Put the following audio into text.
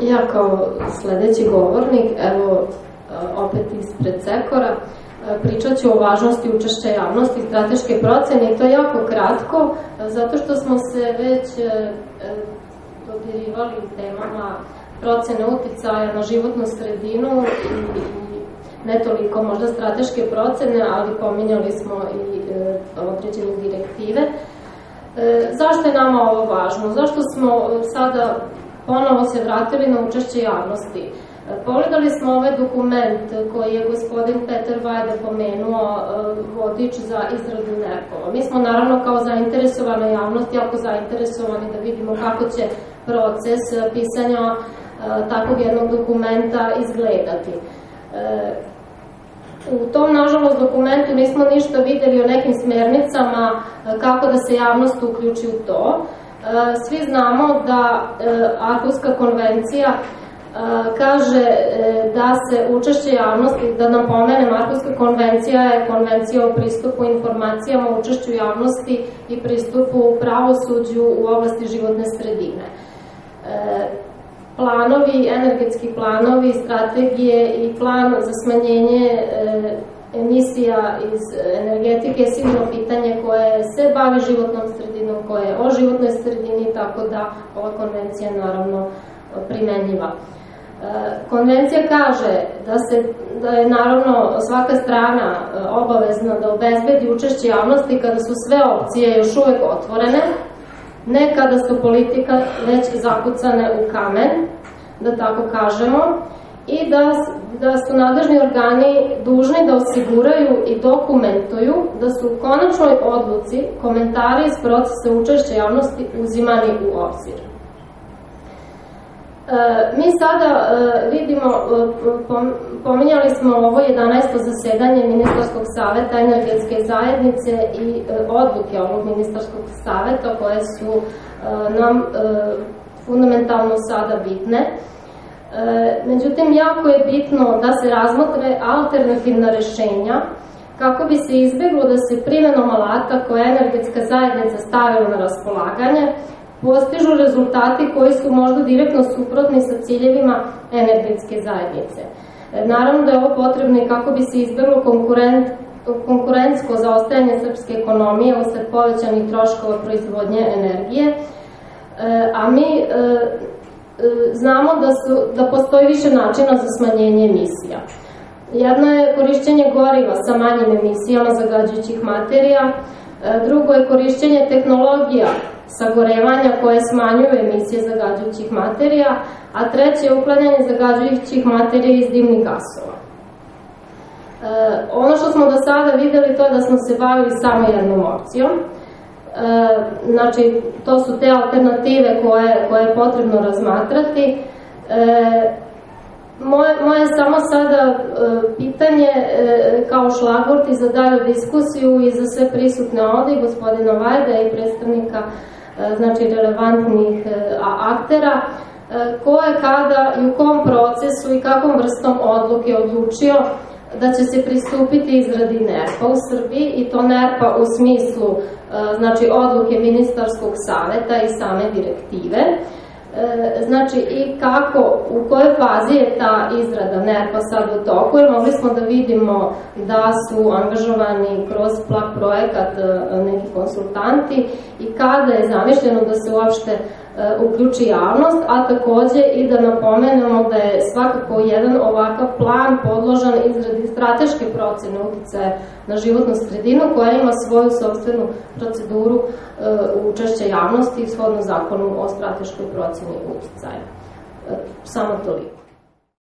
Ja kao sledeći govornik, evo opet ispred Sekora, pričat ću o važnosti učešća javnosti i strateške procene i to jako kratko, zato što smo se već dodirivali temama procene uticaja na životnu sredinu i, ne toliko možda strateške procene, ali pominjali smo i e, određene direktive. E, zašto je nama ovo važno? Zašto smo sada ponovo se vratili na učešće javnosti? E, pogledali smo ovaj dokument koji je gospodin Peter Vajde pomenuo, e, vodič za izradu NERP-ova. Mi smo naravno kao zainteresovana javnost jako zainteresovani da vidimo kako će proces pisanja takvog jednog dokumenta izgledati. U tom, nažalost, dokumentu nismo ništa videli o nekim smernicama kako da se javnost uključi u to. Svi znamo da Arhuska konvencija kaže e, da se učešće javnosti, da napomenem, Arhuska konvencija je konvencija o pristupu informacijama, učešću javnosti i pristupu pravosuđu u oblasti životne sredine. E, planovi, energetski planovi, strategije i plan za smanjenje e, emisija iz energetike je sigurno pitanje koje se bavi životnom sredinom, koje je o životnoj sredini, tako da ova konvencija naravno primenjiva. E, konvencija kaže da, se, da je naravno svaka strana e, obavezna da obezbedi učešće javnosti kada su sve opcije još uvek otvorene, ne kada su politika već zakucane u kamen, da tako kažemo, i da, da su nadležni organi dužni da osiguraju i dokumentuju da su u konačnoj odluci komentari iz procesa učešća javnosti uzimani u obzir. E, mi sada e, vidimo, e, pominjali smo ovo 11. zasedanje Ministarskog saveta energetske zajednice i odluke ovog Ministarskog saveta koje su nam fundamentalno sada bitne. Međutim, jako je bitno da se razmotre alternativna rešenja kako bi se izbeglo da se primenom alata koje energetska zajednica stavila na raspolaganje postižu rezultati koji su možda direktno suprotni sa ciljevima energetske zajednice. E, naravno da je ovo potrebno i kako bi se izbjelo konkurent, konkurentsko zaostajanje srpske ekonomije usled povećanih troškova proizvodnje energije, e, a mi e, znamo da, su, da postoji više načina za smanjenje emisija. Jedno je korišćenje goriva sa manjim emisijama zagađujućih materija, drugo je korišćenje tehnologija sagorevanja koje smanjuju emisije zagađujućih materija, a treće je uklanjanje zagađujućih materija iz dimnih gasova. E, ono što smo do sada videli to je da smo se bavili samo jednom opcijom, e, znači to su te alternative koje, koje je potrebno razmatrati. E, moje, moje samo sada e, pitanje e, kao i za dalju diskusiju i za sve prisutne ovde, gospodina Vajda i predstavnika E, znači relevantnih e, aktera, e, ko je kada i u kom procesu i kakvom vrstom odluke odlučio da će se pristupiti izradi NERPA u Srbiji i to NERPA u smislu znači odluke ministarskog saveta i same direktive. E, znači i kako, u kojoj fazi je ta izrada NERPA sad u toku, jer mogli smo da vidimo da su angažovani kroz plak projekat e, neki konsultanti i kada je zamišljeno da se uopšte E, uključi javnost, a takođe i da napomenemo da je svakako jedan ovakav plan podložan izradi strateške procene uticaja na životnu sredinu koja ima svoju sobstvenu proceduru e, učešća javnosti i shodno zakonu o strateškoj proceni uticaja. E, samo toliko.